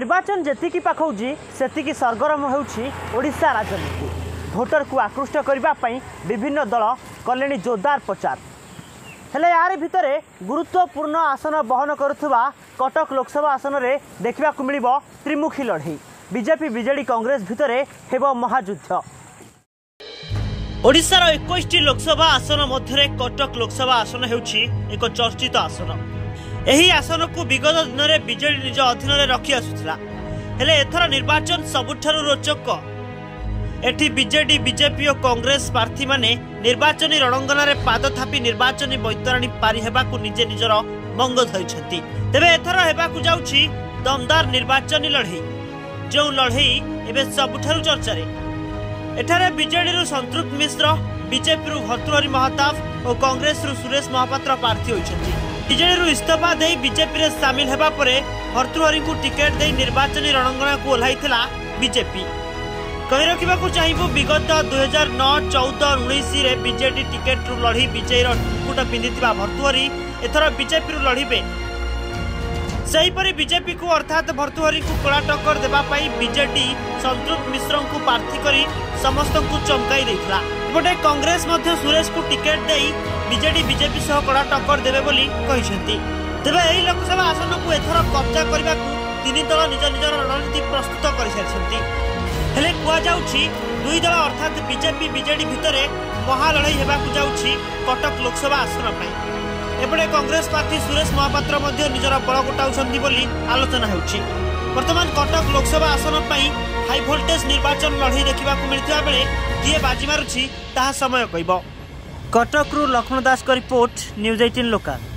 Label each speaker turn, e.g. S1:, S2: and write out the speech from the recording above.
S1: Election ଯେତିକି ପାଖଉଛି ସେତିକି ସରଗରମ ହେଉଛି ଓଡ଼ିଶା ରାଜନୀତି। ଭୋଟରକୁ ଆକୃଷ୍ଟ କରିବା ପାଇଁ ବିଭିନ୍ନ ଦଳ କଲେଣି ଜୋରଦାର ପ୍ରଚାର। ହେଲେ ଏହାରି ଭିତରେ ଗୁରୁତ୍ୱପୂର୍ଣ୍ଣ ଆସନ ବହନ କରୁଥିବା କଟକ ଲୋକସଭା ଆସନରେ ଦେଖିବାକୁ ମିଳିବ ତ୍ରିମୁଖୀ ଲଢ଼େଇ। ବିଜେପି ବିଜେଡି କଂଗ୍ରେସ ଭିତରେ ହେବ ମହାଯୁଦ୍ଧ। ଓଡ଼ିଶାର ଏକୋଇଶଟି ଲୋକସଭା ଆସନ ମଧ୍ୟରେ କଟକ ଲୋକସଭା ଆସନ ହେଉଛି ଏକ ଚର୍ଚ୍ଚିତ ଆସନ। ଏହି ଆସନକୁ ବିଗତ ଦିନରେ ବିଜେଡି ନିଜ ଅଧୀନରେ ରଖି ଆସୁଥିଲା। ହେଲେ ଏଥର ନିର୍ବାଚନ ସବୁଠାରୁ ରୋଚକ। ଏଠି ବିଜେଡି ବିଜେପି ଓ କଂଗ୍ରେସ ପ୍ରାର୍ଥୀମାନେ ନିର୍ବାଚନୀ ରଣଙ୍ଗନାରେ ପାଦ ଥାପି ନିର୍ବାଚନୀ ବୈତରଣୀ ପାରି ହେବାକୁ ନିଜେ ନିଜର ମଙ୍ଗ ଧରିଛନ୍ତି। ତେବେ ଏଥର ହେବାକୁ ଯାଉଛି ଦମଦାର ନିର୍ବାଚନୀ ଲଢ଼େଇ। ଯେଉଁ ଲଢ଼େଇ ଏବେ ସବୁଠାରୁ ଚର୍ଚ୍ଚାରେ। ଏଠାରେ ବିଜେଡିରୁ ସନ୍ତୃପ୍ତ ମିଶ୍ର ବିଜେପିରୁ ଭର୍ତ୍ତୃହରି ମହତାବ ଓ କଂଗ୍ରେସରୁ ସୁରେଶ ମହାପାତ୍ର ପ୍ରାର୍ଥୀ ହୋଇଛନ୍ତି। ବିଜେଡିରୁ ଇସ୍ତଫା ଦେଇ ବିଜେପିରେ ସାମିଲ ହେବା ପରେ ଭର୍ତ୍ତୃହରିଙ୍କୁ ଟିକେଟ ଦେଇ ନିର୍ବାଚନୀ ରଣଙ୍ଗଣାକୁ ଓହ୍ଲାଇଥିଲା ବିଜେପି। କହି ରଖିବାକୁ ଚାହିଁବୁ ବିଗତ ଦୁଇହଜାର ନଅ ଚଉଦ ଉଣେଇଶରେ ବିଜେଡି ଟିକେଟରୁ ଲଢ଼ି ବିଜୟୀର ମୁକୁଟ ପିନ୍ଧିଥିବା ଭର୍ତ୍ତୃହରି ଏଥର ବିଜେପିରୁ ଲଢ଼ିବେ। ସେହିପରି ବିଜେପିକୁ ଅର୍ଥାତ୍ ଭର୍ତ୍ତୃହରିଙ୍କୁ କଳା ଟକ୍କର ଦେବା ପାଇଁ ବିଜେଡି ସନ୍ତୃପ୍ତ ମିଶ୍ରଙ୍କୁ ପ୍ରାର୍ଥୀ କରି ସମସ୍ତଙ୍କୁ ଚମକାଇ ଦେଇଥିଲା। ଏପଟେ କଂଗ୍ରେସ ମଧ୍ୟ ସୁରେଶଙ୍କୁ ଟିକେଟ ଦେଇ বিজেডি বিজেপি সহ কড়া টক্কর দেবে বলে তেবে এই লোকসভা আসনকু এথর কব্জা করা তিন দল নিজ নিজ রণনীতি প্রস্তুত করে সারি হলে কুযাচ্ছে দুই দল অর্থাৎ বিজেপি বিজেডি ভিতরে মহালড়াই হওয়া যাচ্ছি কটক লোকসভা আসন এপটে কংগ্রেস প্রার্থী সুরেশ মহাপাত্র নিজের বল গোটাউছেন বলে আলোচনা হচ্ছে বর্তমান কটক লোকসভা আসন হাইভোল্টেজ নির্বাচন লড়াই দেখা মিলিথিবা কি বাজি মারুছি তাহা সময় কইব କଟକରୁ ଲକ୍ଷ୍ମଣ ଦାସଙ୍କ ରିପୋର୍ଟ ନ୍ୟୁଜ୍ ଏଇଟିନ୍ ଲୋକାଲ